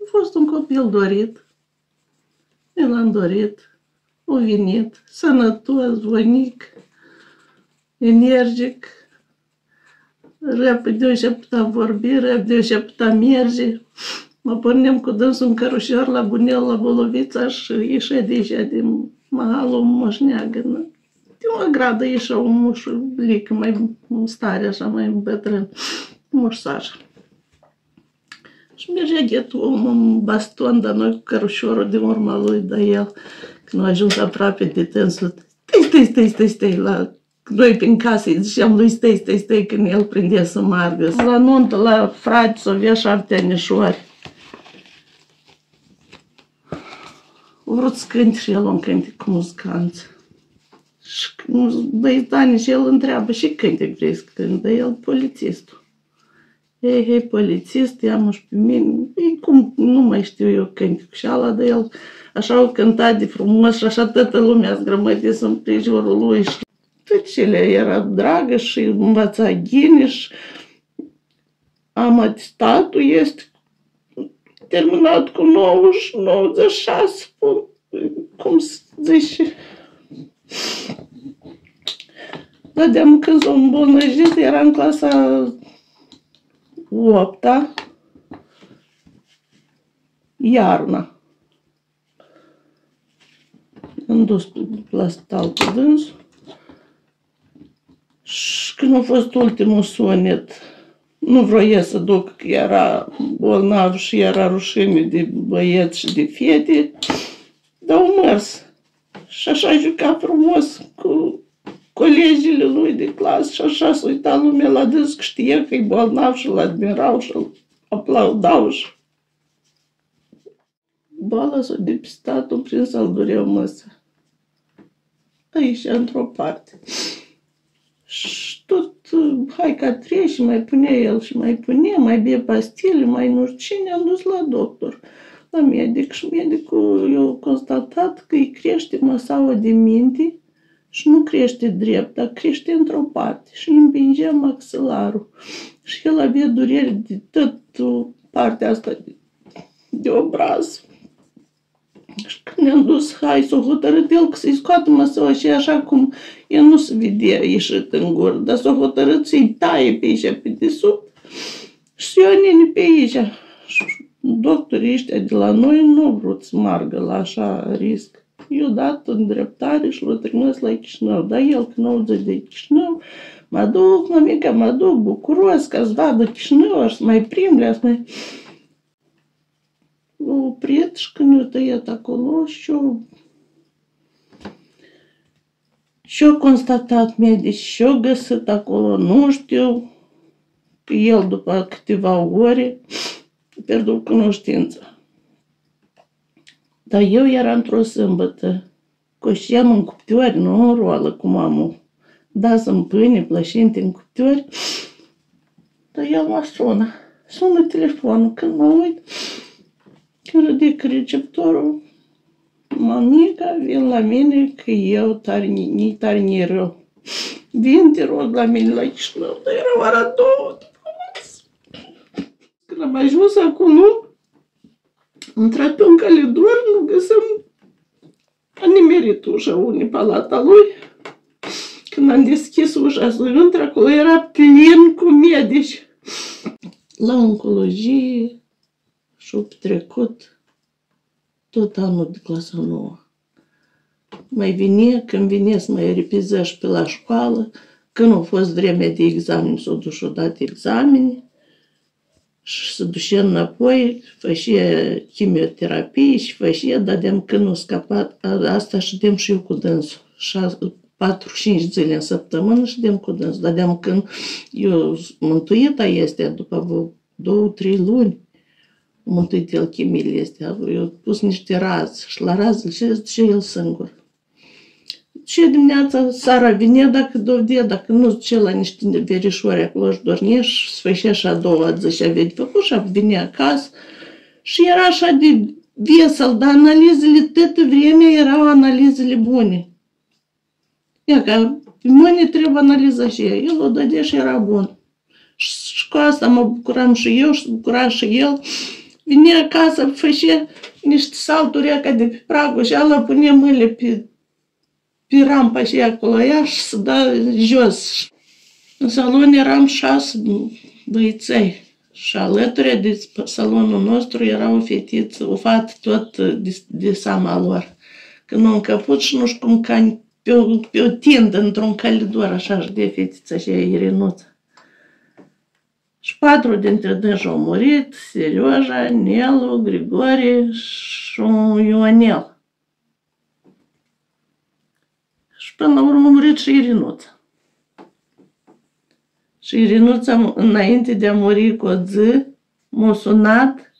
A fost un copil dorit. Mi l-am dorit. A venit sănătos, voinic, energic. Repede și putea vorbi, repede și putea merge. Mă pornim cu dânsul în cărușor la Bunel, la Bolovița și ieșea de aici, din mahalul Moșneagă. De o gradă ieșea un mușulic mai stare, așa, mai bătrân, mușsar. Și mergea ghetul om în baston, dar noi cu cărușorul din urma lui, dar el, când a ajuns aproape de tânsul, stai, stai, stai, stai, stai, la noi prin casă îi ziceam lui stai, stai, stai, când el prindea să margă. La nuntă, la frate, să avea șapte anișori. Vrut să cânte și el un cânte cu muzicanți. Și băiețanii și el întreabă și cânte vrei să cânte, dar el polițistul. Hei, hei, polițist, ia și pe mine. Ei, cum, nu mai știu eu cânte cu șala, dar el așa o cânta de frumos și așa toată lumea zgrămădis în prejurul lui și tot cele era dragă și învăța ghine și am atestatul este terminat cu 90, 96, cum se zice. Dădeam când s-o îmbolnăjit, era în clasa 8 -a, iarna. Am dus la stal cu dânsul. Și când a fost ultimul sunet, nu vroia să duc, că era bolnav și era rușine de băieți și de fete, dar au mers. Și așa juca frumos cu colegii lui de clasă și așa se uita lumea la dâns că știe că e bolnav și-l admirau și-l aplaudau și boala s-a depistat, o prins al dureau măsă. Aici, într-o parte. Și tot, hai ca treci, mai pune el și mai pune, mai bea pastile, mai nu știu cine, am dus la doctor, la medic și medicul i-a constatat că îi crește măsaua de minte și nu crește drept, dar crește într-o parte și îi împingea maxilarul. Și el avea dureri de tot partea asta de, de obraz. Și când ne-am dus, hai, s-o hotărât el că să-i scoată măsăua și așa cum el nu se vedea ieșit în gură, dar s-o hotărât să-i taie pe aici, pe desubt și eu nini pe aici. Și doctorii ăștia de la noi nu au vrut să margă la așa risc. Eu dat în dreptare și l-a trimis la Chișinău, dar el când auzi de Chișinău, mă duc, mămica, mă duc bucuros ca să vadă Chișinău, să mai prim, să mai oprit și când eu tăiat acolo și eu și-au constatat medici și-au găsit acolo, nu știu, că el după câteva ore a pierdut cunoștința. Dar eu eram într-o sâmbătă, coșeam în cuptiori, nu în roală, cum am dat în pâine, plășinte în cuptiori, dar el mă sună, sună telefonul, când mă uit, când ridic receptorul, mamica vin la mine că eu tarni, tare rău. Vin, te rog, la mine la Chișinău, dar era ora două Când am ajuns acolo, am intrat pe un calidor, nu găsim a nimerit ușa unii palata lui. Când am deschis ușa să intre acolo, era plin cu medici. La oncologie, și-au trecut tot anul de clasa nouă. Mai vine, când vine să mai repizăși pe la școală, când a fost vremea de examen, s-au dus și dat examene și se duce înapoi, fășea chimioterapie și fășea, dar de când nu scapat, asta și dem și eu cu dânsul. 4-5 zile în săptămână și dem cu dânsul. Dar de când eu mântuită este după două, trei luni, și el singur. Și dimineața, seara vine dacă dovedea, dacă nu ce la niște verișori acolo își dormea și sfârșea și a doua zi și avea de făcut și vine acasă și era așa de vesel, dar analizele toată vremea erau analizele bune. Ia că mâine trebuie analiza și ea. El o dădea și era bun. Și cu asta mă bucuram și eu și bucura și el. Vine acasă, făcea niște salturi ca de pe pragul și ala pune mâinile pe, pe rampa și acolo ea și se dă jos. În salon eram șase băiței și alături de salonul nostru era o fetiță, o fată tot de, de sama lor. Când au încăput și nu știu cum ca pe o, pe o tindă într-un calidor așa și de fetița și Irinuța. Și patru dintre dânsi au murit, Serioja, Nelu, Grigore și un Ionel. Și până la urmă a murit și Irinuța. Și Irinuța, înainte de a muri cu o zi, m-a sunat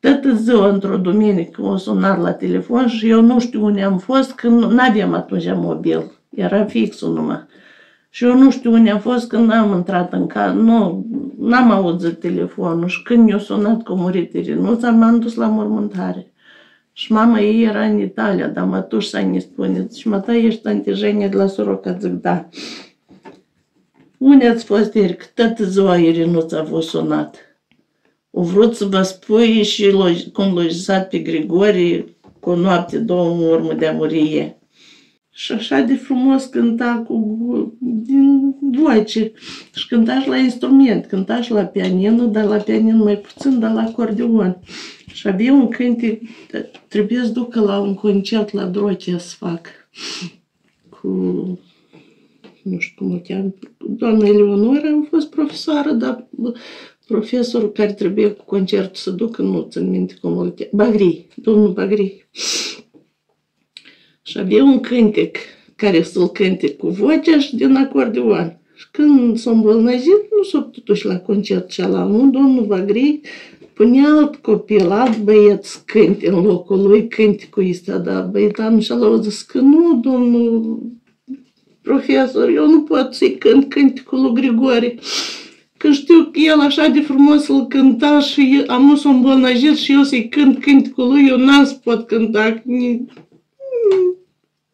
toată ziua într-o duminică, m-a sunat la telefon și eu nu știu unde am fost, când nu aveam atunci mobil, era fixul numai. Și eu nu știu unde am fost când am intrat în casă, nu, n-am auzit telefonul și când i-a sunat că a murit Irinuța, m-am dus la mormântare. Și mama ei era în Italia, dar mă tuși să ne spune, și mă ești antijenie de la Soroca, zic, da. Unde ați fost ieri? Că toată ziua Irinuța v-a sunat. O vrut să vă spui și cum l-a pe Grigori cu o noapte, două în urmă de a muri Și așa de frumos cânta cu, din voce. Și cânta și la instrument, cânta și la pianină, dar la pianină mai puțin, dar la acordeon. Și avea un cântec, trebuie să ducă la un concert la Drochea să fac. Cu nu știu cum o cheamă, doamna Eleonora a fost profesoară, dar profesorul care trebuie cu concertul să ducă, nu țin minte cum îl cheamă, Bagri, domnul Bagri. Și avea un cântec care să-l cânte cu vocea și din acordeon. Și când s-a îmbolnăzit, nu s-a totuși la concert cealaltă, nu, domnul Bagri punea alt copil, alt băieț cânte în locul lui, cânte cu ăsta, dar băietanul și-a zis că nu, domnul profesor, eu nu pot să-i cânt cânticul lui Grigore. Că știu că el așa de frumos îl cânta și am nu s-o îmbolnăjit și eu să-i cânt cânticul lui, eu n-am să pot cânta.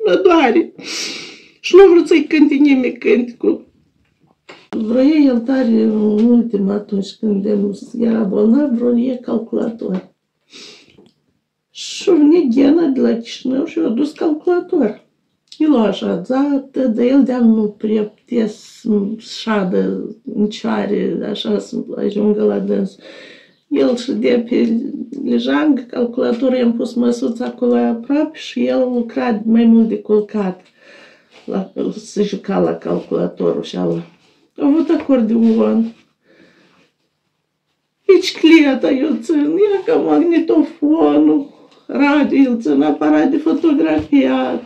Mă doare. Și nu vreau să-i cânte nimeni cânticul. Vroia el tare în ultim atunci când el era bolnav, vroia calculator. Și vine Ghena de la Chișinău și a dus calculator. El a așezat, dar el de nu prea putea să șadă în ceare, așa să ajungă la dâns. El ședea pe lejang, calculatorul i-am pus măsuța acolo aproape și el lucra mai mult de culcat. La, se juca la calculatorul și ala. A avut acordeon. Bicicleta eu țin, ia ca magnetofonul, radio, el țin aparat de fotografiat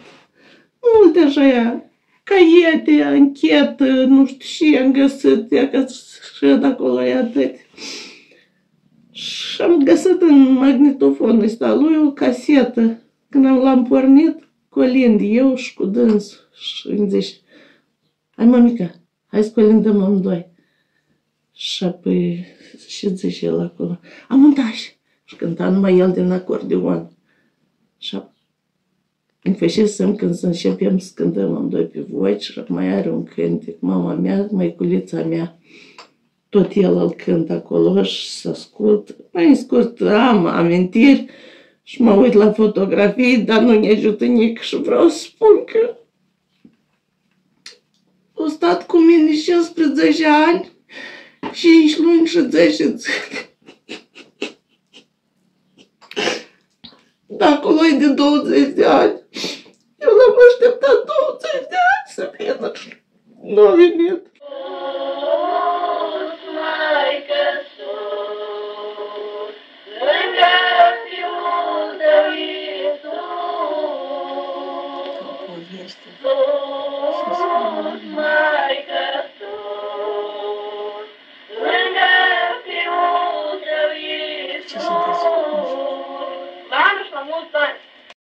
multe așa, caiete, anchetă, nu știu și am găsit, ia că și de acolo e atât. Și am găsit în magnetofonul ăsta lui o casetă. Când am l-am pornit, colind eu și cu dâns. Și îmi zice, hai mămica, hai să colindăm amândoi. Și apoi, și zice el acolo, amântași. Și cânta numai el din acordeon. Și îmi făcesem când să începem să cântăm amândoi pe voci și mai are un cântec. Mama mea, măiculița mea, tot el îl cânt acolo și să ascult. Mai scurt, am amintiri și mă uit la fotografii, dar nu ne ajută nici și vreau să spun că au stat cu mine 15 ani, 5 luni și 10 zile. Acolo e de 20 de ani. Eu l-am așteptat 20 de ani să vină și nu a venit.